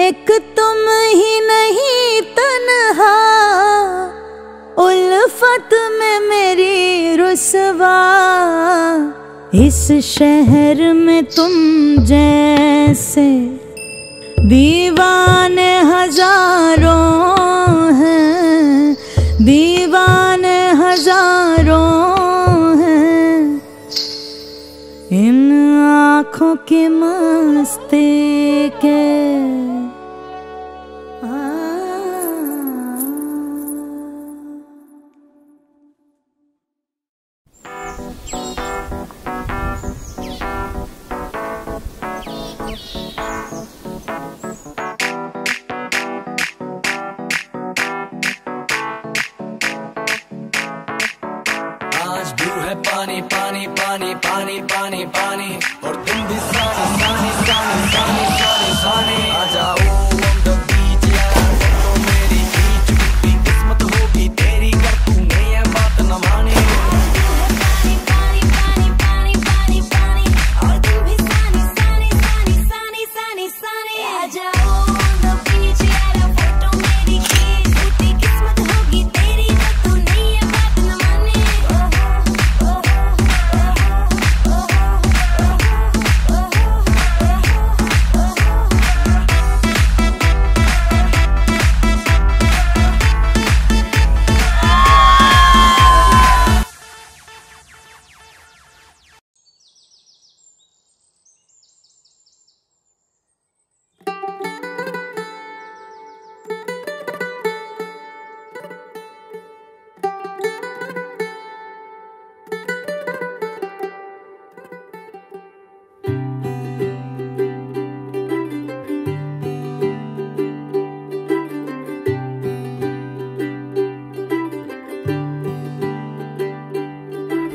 एक तुम ही नहीं तन्हा। उल्फत में मेरी रुसवा। इस शहर में तुम जैसे दीवाने हज़ारों हैं। दीवाने हज़ारों हैं। इन आँखों की मस्ती के पानी पानी पानी पानी पानी पानी और तुम भी सानी सानी सानी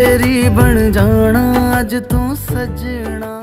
ਤੇਰੀ ਬਣ ਜਾਣਾ ਅੱਜ ਤੂੰ ਸਜਣਾ।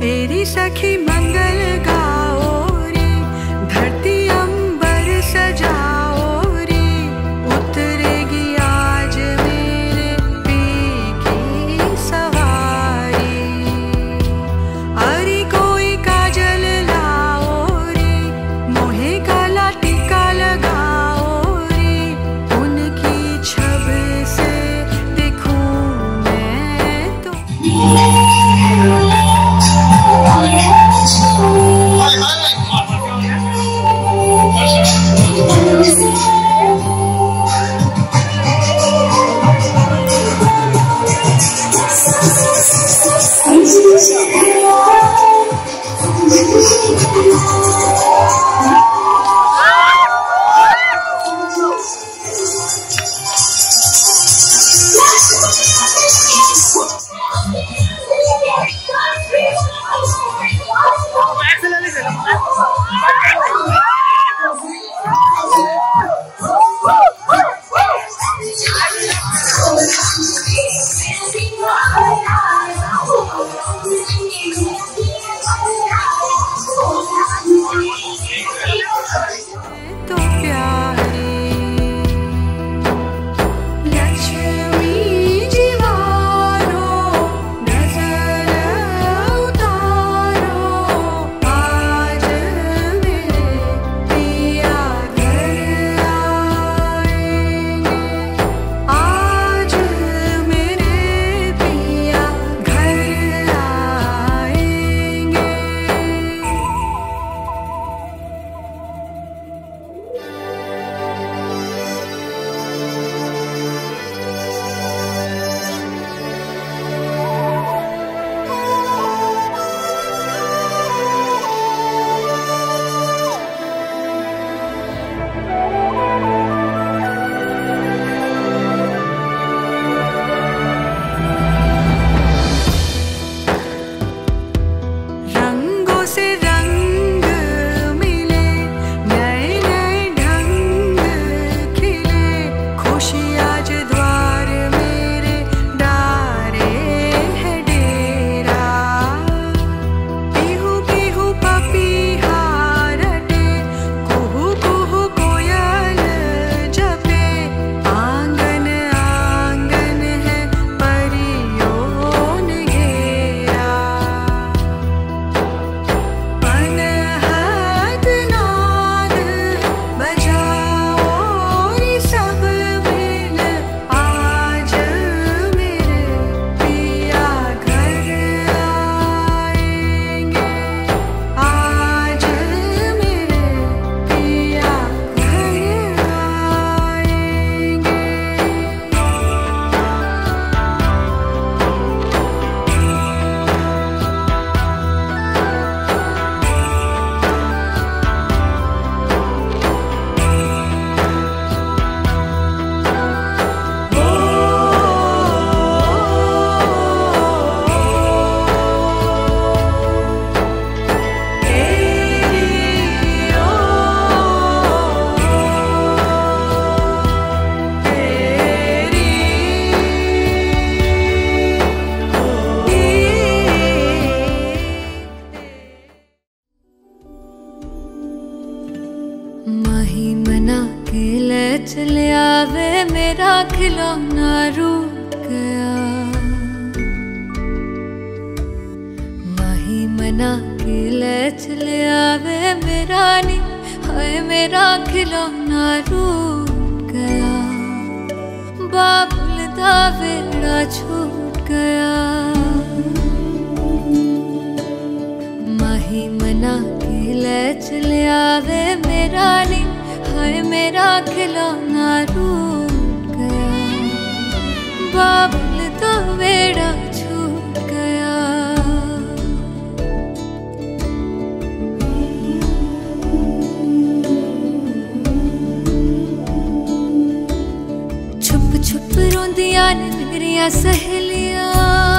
तेरी सखी मंगल गाओ Yeah. चले आवे मेरा खिलौना गया। माही मना के ले मेरा नी, हाय मेरा खिलौना गया। बाबुल दा वेड़ा छूट गया। माही मना के ले आवे मेरा नी मेरा खिलौना रूठ गया। बाबुल तो बेड़ा छूट गया। छुप छुप रोंदियाँ ने मेरियाँ सहेलियाँ।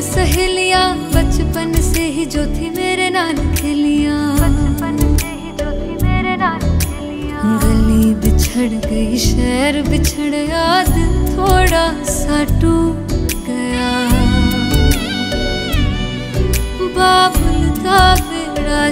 सहेलियाँ सहेलियाँ बचपन से ही जो थी मेरे नाल खेलिया बचपन से ही जो थी मेरे नाल खेलिया गली बिछड़ गई शहर बिछड़ याद थोड़ा सा टूट गया। बाबुल था बेड़ा